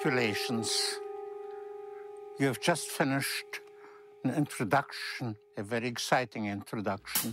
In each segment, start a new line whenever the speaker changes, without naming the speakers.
Congratulations. You have just finished an introduction, a very exciting introduction.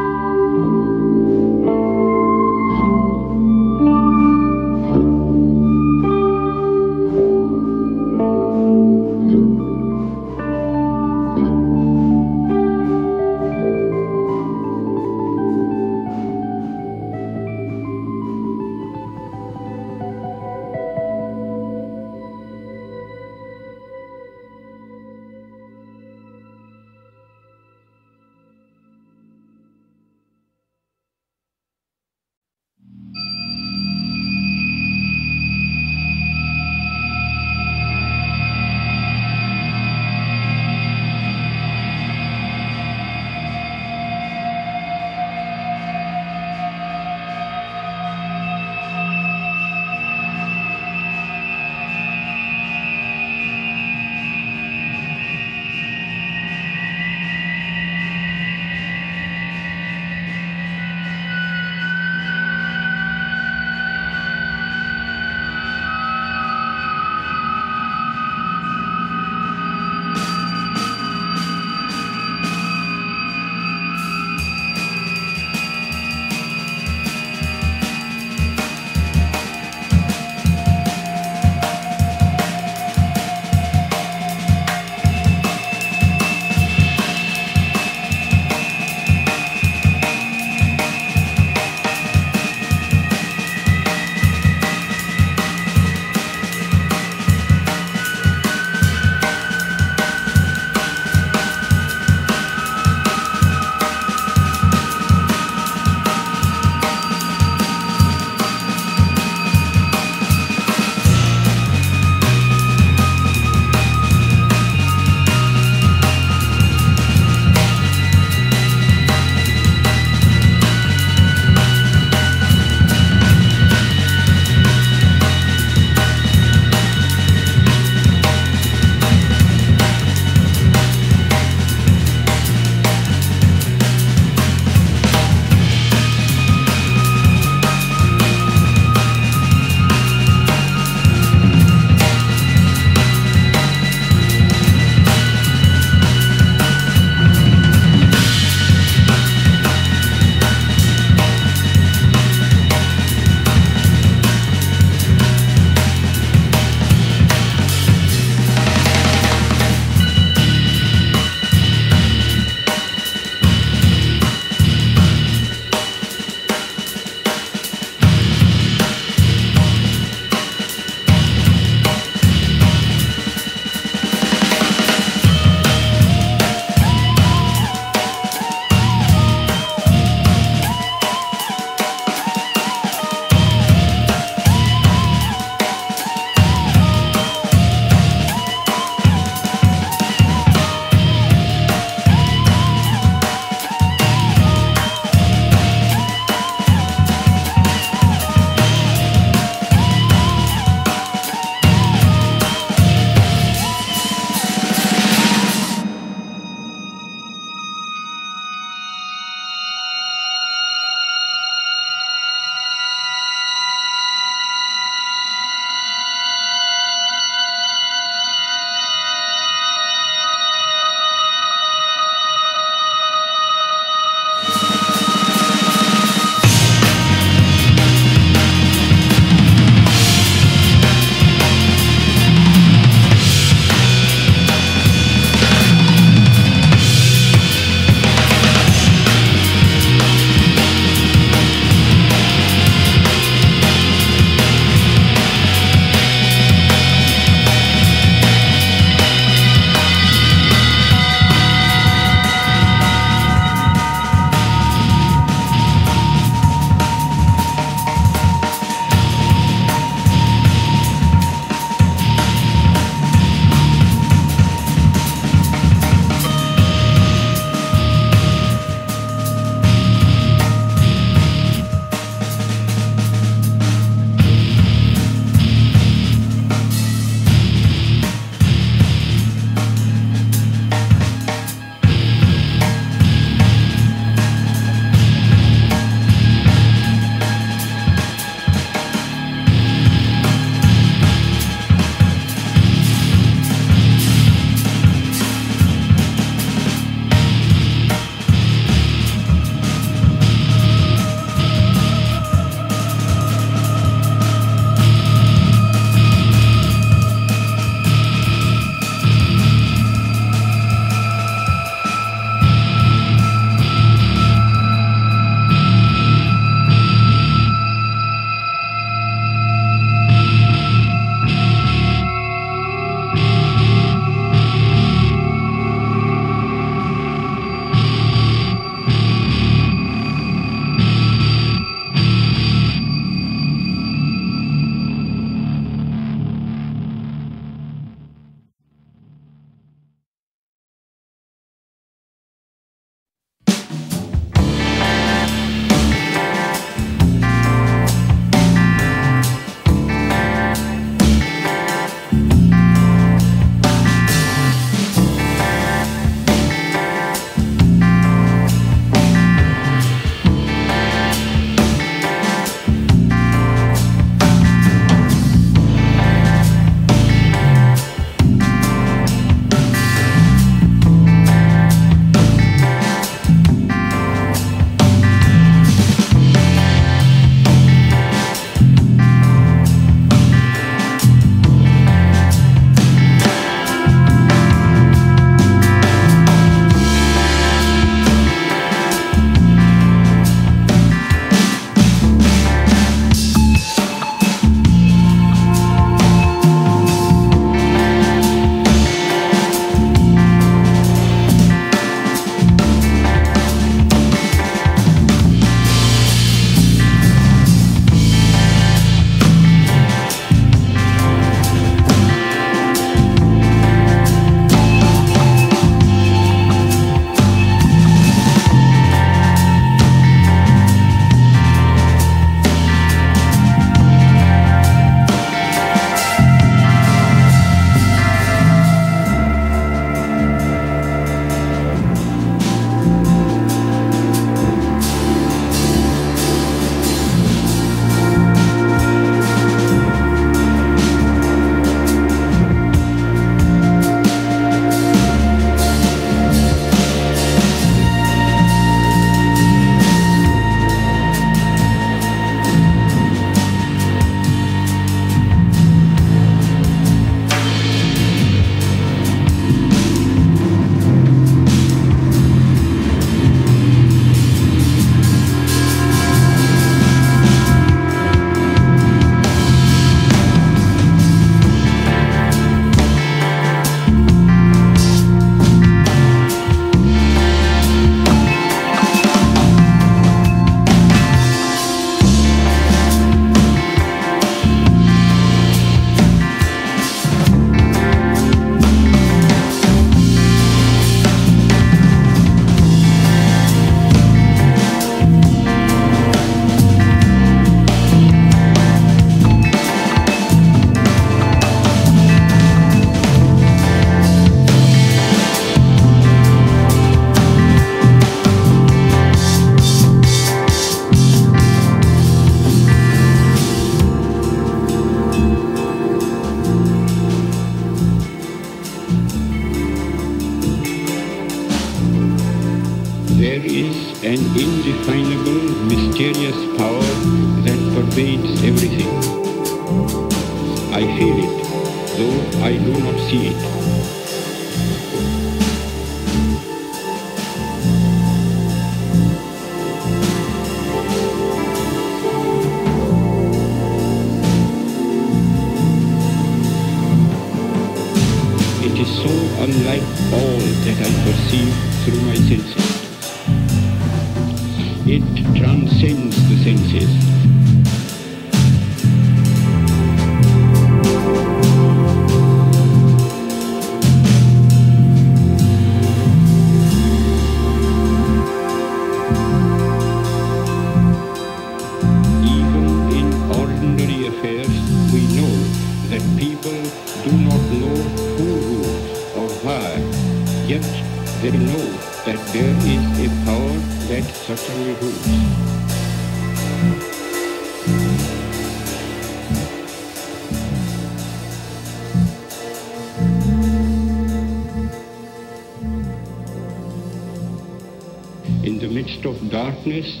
Darkness,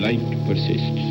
light persists.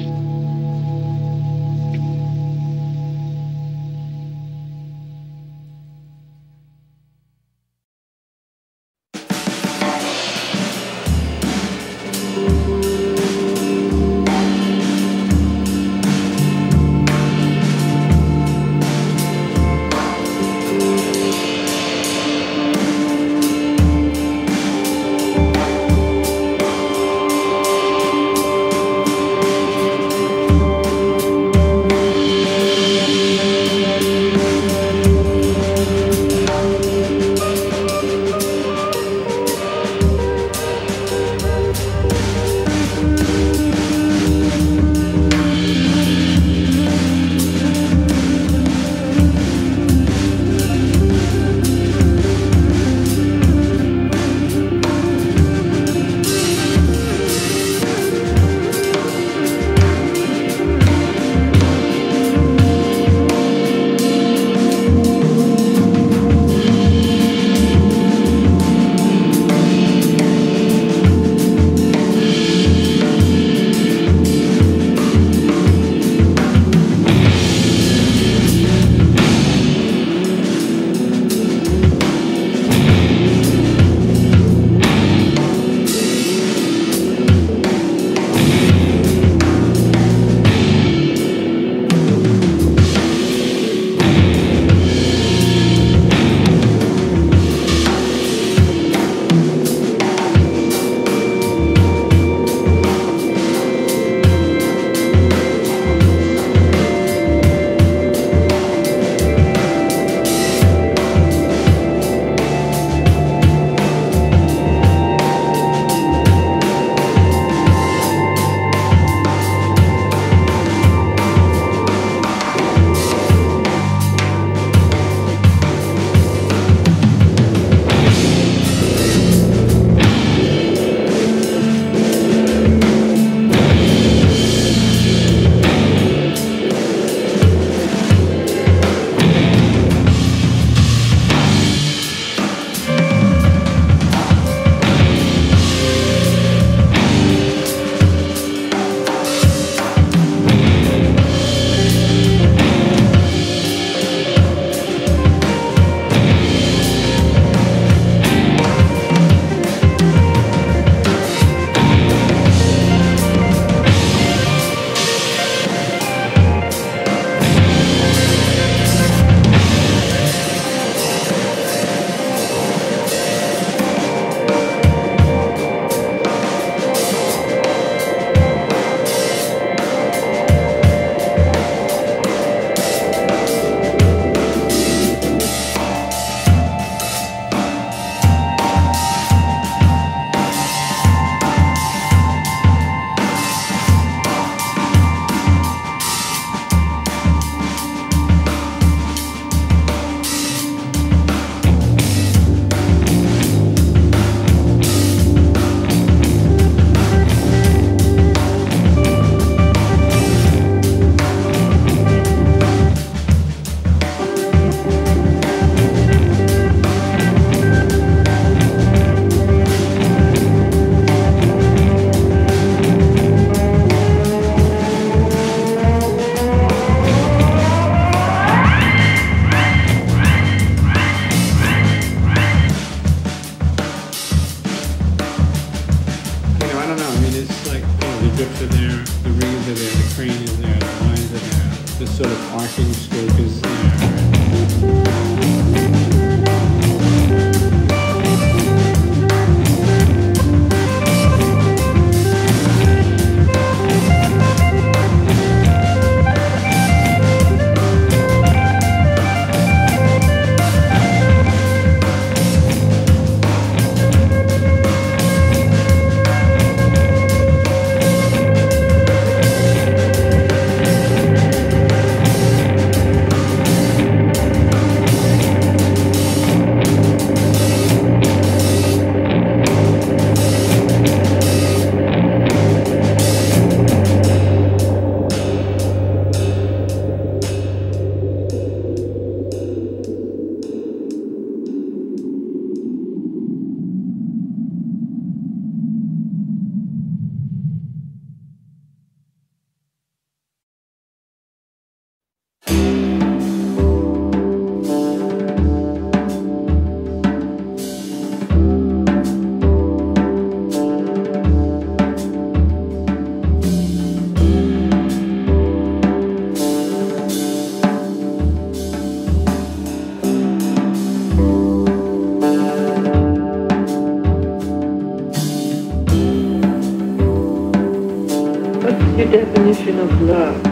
Definition of love?